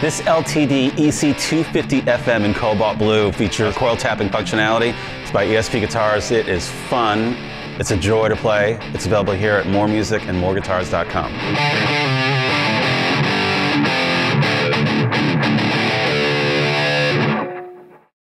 This LTD EC250 FM in cobalt blue features coil tapping functionality. It's by ESP Guitars. It is fun. It's a joy to play. It's available here at mooremusicandmooreguitars.com.